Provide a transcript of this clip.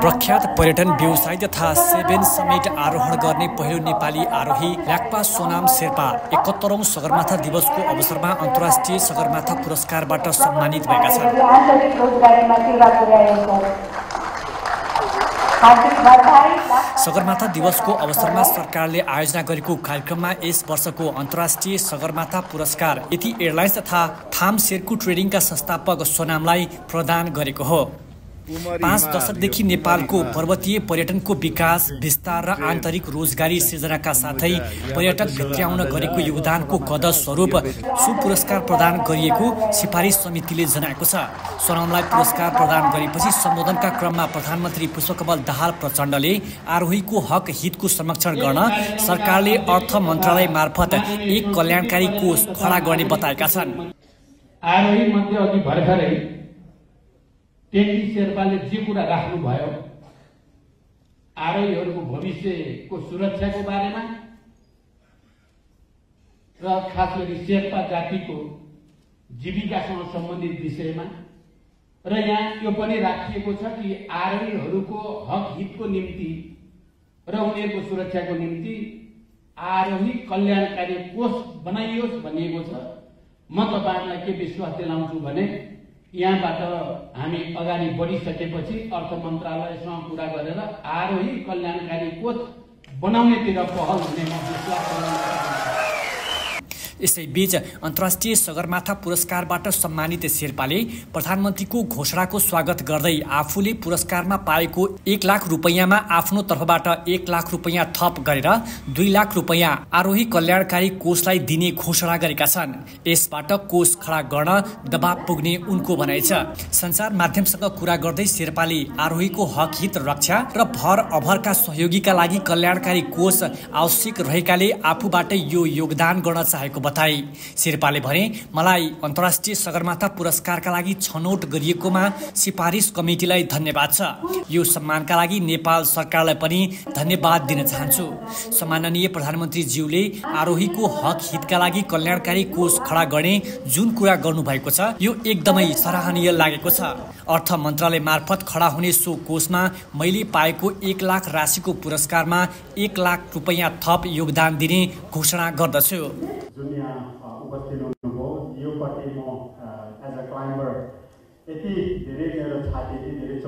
प्रख्यात पर्यटन व्यवसायी तथा सेभेन समिट आरोहण गर्ने पहिलो नेपाली आरोही ल्याक्पा सोनाम शेर्पा एकहत्तरौँ सगरमाथा दिवसको अवसरमा अन्तर्राष्ट्रिय सगरमाथा पुरस्कारबाट सम्मानित भएका छन्। सगरमाथा दिवसको अवसरमा सरकारले आयोजना गरेको कार्यक्रममा यस वर्षको अन्तर्राष्ट्रिय सगरमाथा पुरस्कार यति एयरलाइन्स तथा थाम सेर्कु ट्रेडिङका संस्थापक सोनामलाई प्रदान गरेको हो। पाँच दशकदेखि नेपालको पर्वतीय पर्यटनको विकास विस्तार र आन्तरिक रोजगारी सिर्जनाका साथै पर्यटक भित्र्याउन गरेको योगदानको गद स्वरूप सु पुरस्कार प्रदान गरिएको सिफारिस समितिले जनाएको छ। सोनामलाई पुरस्कार प्रदान गरेपछि सम्बोधनका क्रममा प्रधानमन्त्री पुष्पकमल दाहाल प्रचण्डले आरोहीको हक हितको संरक्षण गर्न सरकारले अर्थ मन्त्रालय मार्फत एक कल्याणकारी कोष खडा गर्ने बताएका छन्। आरोही मध्ये अघि भर्खरै तेन्जी शेर्पाले जे कुरा राख्नुभयो आरोहीहरूको भविष्यको सुरक्षाको बारेमा र खास गरी शेर्पा जातिको जीविकासँग सम्बन्धित विषयमा र यहाँ यो पनि राखिएको छ कि आरोहीहरूको हक हितको निम्ति र उनीहरूको सुरक्षाको निम्ति आरोही कल्याणकारी कोष बनाइयोस् भनिएको छ। म तपाईँहरूलाई के विश्वास दिलाउँछु भने यहाँबाट हामी अगाडि बढिसकेपछि अर्थ मन्त्रालयसँग कुरा गरेर आरोही कल्याणकारी कोष बनाउनेतिर पहल हुने म विश्वास यसैबीच अन्तर्राष्ट्रिय सगरमाथा पुरस्कारबाट सम्मानित शेर्पाले प्रधानमन्त्रीको घोषणाको स्वागत गर्दै आफूले पुरस्कारमा पाएको एक लाख रुपैयाँमा आफ्नो तर्फबाट एक लाख रुपैयाँ थप गरेर दुई लाख रुपैयाँ आरोही कल्याणकारी कोषलाई दिने घोषणा गरेका छन्। यसबाट कोष खडा गर्न दबाव पुग्ने उनको भनाइ छ। सञ्चार माध्यमसँग कुरा गर्दै शेर्पाले आरोहीको हक हित रक्षा र भर अभरका सहयोगीका लागि कल्याणकारी कोष आवश्यक रहेकाले आफूबाट यो योगदान गर्न चाहेको बताए। शेर्पाले भने मलाई अन्तर्राष्ट्रिय सगरमाथा पुरस्कारका लागि छनौट गरिएकोमा सिफारिस कमिटीलाई धन्यवाद छ। यो सम्मानका लागि नेपाल सरकारलाई पनि धन्यवाद दिन चाहन्छु। सम्माननीय प्रधानमन्त्रीज्यूले आरोहीको हक हितका लागि कल्याणकारी कोष खडा गर्ने जुन कुरा गर्नुभएको छ यो एकदमै सराहनीय लागेको छ। अर्थ मन्त्रालय मार्फत खडा हुने सो कोषमा मैले पाएको एक लाख राशिको पुरस्कारमा एक लाख रुपैयाँ थप योगदान दिने घोषणा गर्दछु। उपस्थित हुनुभयो योपट्टि म एज अ क्लाइम्बर यति धेरै मेरो छाती यति धेरै